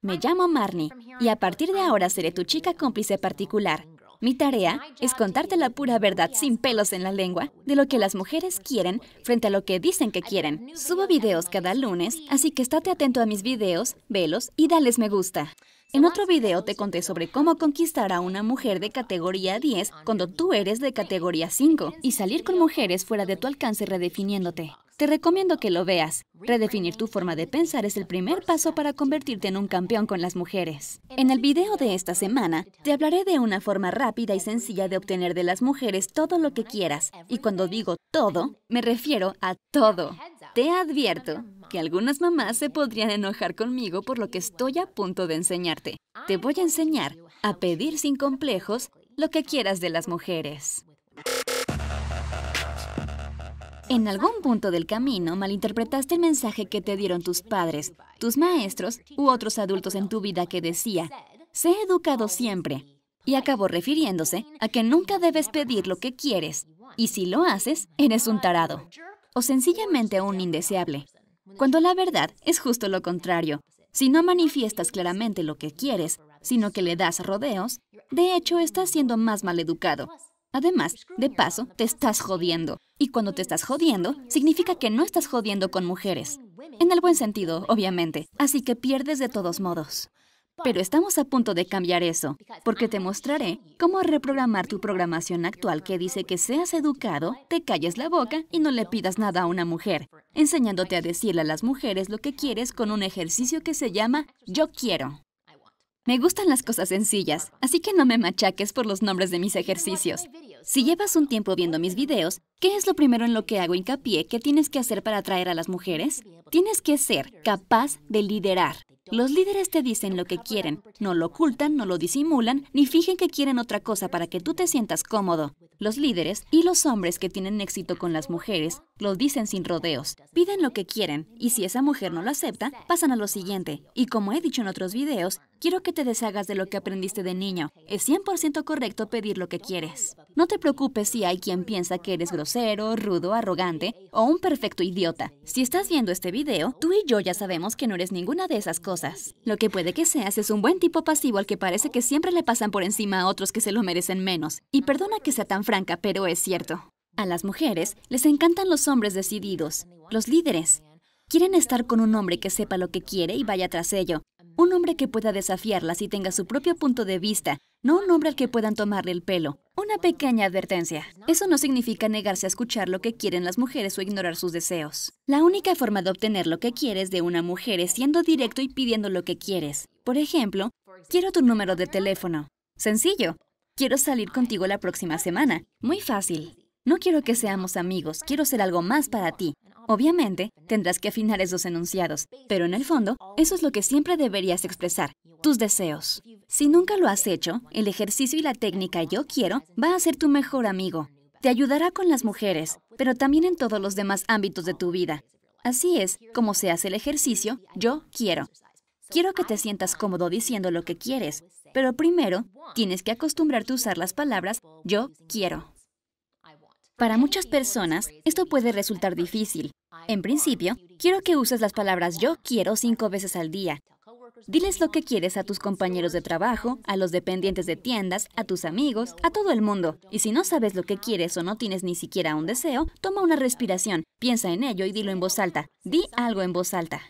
Me llamo Marnie y a partir de ahora seré tu chica cómplice particular. Mi tarea es contarte la pura verdad sin pelos en la lengua de lo que las mujeres quieren frente a lo que dicen que quieren. Subo videos cada lunes, así que estate atento a mis videos, velos y dales me gusta. En otro video te conté sobre cómo conquistar a una mujer de categoría 10 cuando tú eres de categoría 5 y salir con mujeres fuera de tu alcance redefiniéndote. Te recomiendo que lo veas. Redefinir tu forma de pensar es el primer paso para convertirte en un campeón con las mujeres. En el video de esta semana, te hablaré de una forma rápida y sencilla de obtener de las mujeres todo lo que quieras. Y cuando digo todo, me refiero a todo. Te advierto que algunas mamás se podrían enojar conmigo por lo que estoy a punto de enseñarte. Te voy a enseñar a pedir sin complejos lo que quieras de las mujeres. En algún punto del camino malinterpretaste el mensaje que te dieron tus padres, tus maestros u otros adultos en tu vida que decía, sé educado siempre, y acabó refiriéndose a que nunca debes pedir lo que quieres, y si lo haces, eres un tarado, o sencillamente un indeseable cuando la verdad es justo lo contrario. Si no manifiestas claramente lo que quieres, sino que le das rodeos, de hecho estás siendo más maleducado. Además, de paso, te estás jodiendo. Y cuando te estás jodiendo, significa que no estás jodiendo con mujeres. En el buen sentido, obviamente. Así que pierdes de todos modos. Pero estamos a punto de cambiar eso, porque te mostraré cómo reprogramar tu programación actual que dice que seas educado, te calles la boca y no le pidas nada a una mujer, enseñándote a decirle a las mujeres lo que quieres con un ejercicio que se llama Yo quiero. Me gustan las cosas sencillas, así que no me machaques por los nombres de mis ejercicios. Si llevas un tiempo viendo mis videos, ¿qué es lo primero en lo que hago hincapié que tienes que hacer para atraer a las mujeres? Tienes que ser capaz de liderar. Los líderes te dicen lo que quieren, no lo ocultan, no lo disimulan, ni fingen que quieren otra cosa para que tú te sientas cómodo. Los líderes y los hombres que tienen éxito con las mujeres lo dicen sin rodeos, piden lo que quieren y si esa mujer no lo acepta, pasan a lo siguiente. Y como he dicho en otros videos, quiero que te deshagas de lo que aprendiste de niño. Es 100% correcto pedir lo que quieres. No te preocupes si hay quien piensa que eres grosero, rudo, arrogante o un perfecto idiota. Si estás viendo este video, tú y yo ya sabemos que no eres ninguna de esas cosas. Lo que puede que seas es un buen tipo pasivo al que parece que siempre le pasan por encima a otros que se lo merecen menos. Y perdona que sea tan franca, pero es cierto. A las mujeres les encantan los hombres decididos, los líderes. Quieren estar con un hombre que sepa lo que quiere y vaya tras ello. Un hombre que pueda desafiarlas y tenga su propio punto de vista, no un hombre al que puedan tomarle el pelo. Una pequeña advertencia. Eso no significa negarse a escuchar lo que quieren las mujeres o ignorar sus deseos. La única forma de obtener lo que quieres de una mujer es siendo directo y pidiendo lo que quieres. Por ejemplo, quiero tu número de teléfono. Sencillo. Quiero salir contigo la próxima semana. Muy fácil. No quiero que seamos amigos, quiero ser algo más para ti. Obviamente, tendrás que afinar esos enunciados, pero en el fondo, eso es lo que siempre deberías expresar, tus deseos. Si nunca lo has hecho, el ejercicio y la técnica yo quiero va a ser tu mejor amigo. Te ayudará con las mujeres, pero también en todos los demás ámbitos de tu vida. Así es como se hace el ejercicio yo quiero. Quiero que te sientas cómodo diciendo lo que quieres, pero primero tienes que acostumbrarte a usar las palabras yo quiero. Para muchas personas, esto puede resultar difícil. En principio, quiero que uses las palabras yo quiero cinco veces al día. Diles lo que quieres a tus compañeros de trabajo, a los dependientes de tiendas, a tus amigos, a todo el mundo. Y si no sabes lo que quieres o no tienes ni siquiera un deseo, toma una respiración, piensa en ello y dilo en voz alta. Di algo en voz alta.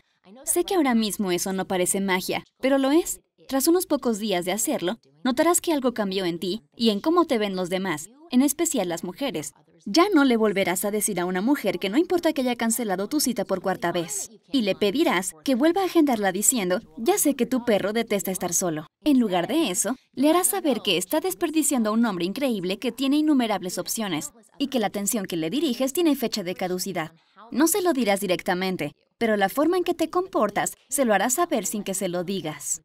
Sé que ahora mismo eso no parece magia, pero lo es. Tras unos pocos días de hacerlo, notarás que algo cambió en ti y en cómo te ven los demás, en especial las mujeres. Ya no le volverás a decir a una mujer que no importa que haya cancelado tu cita por cuarta vez. Y le pedirás que vuelva a agendarla diciendo, ya sé que tu perro detesta estar solo. En lugar de eso, le harás saber que está desperdiciando a un hombre increíble que tiene innumerables opciones y que la atención que le diriges tiene fecha de caducidad. No se lo dirás directamente, pero la forma en que te comportas se lo harás saber sin que se lo digas.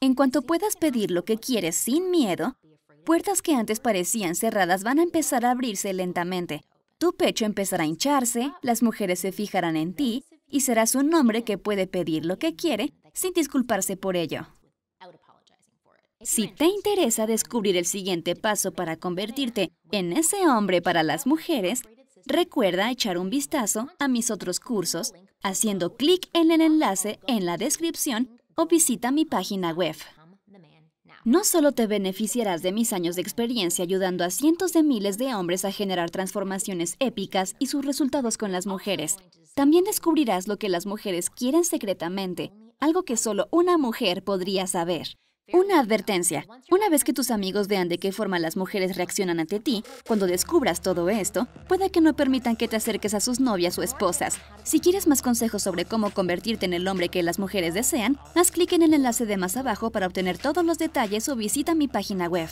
En cuanto puedas pedir lo que quieres sin miedo, puertas que antes parecían cerradas van a empezar a abrirse lentamente. Tu pecho empezará a hincharse, las mujeres se fijarán en ti y serás un hombre que puede pedir lo que quiere sin disculparse por ello. Si te interesa descubrir el siguiente paso para convertirte en ese hombre para las mujeres, recuerda echar un vistazo a mis otros cursos haciendo clic en el enlace en la descripción o visita mi página web. No solo te beneficiarás de mis años de experiencia ayudando a cientos de miles de hombres a generar transformaciones épicas y sus resultados con las mujeres, también descubrirás lo que las mujeres quieren secretamente, algo que solo una mujer podría saber. Una advertencia. Una vez que tus amigos vean de qué forma las mujeres reaccionan ante ti, cuando descubras todo esto, puede que no permitan que te acerques a sus novias o esposas. Si quieres más consejos sobre cómo convertirte en el hombre que las mujeres desean, haz clic en el enlace de más abajo para obtener todos los detalles o visita mi página web.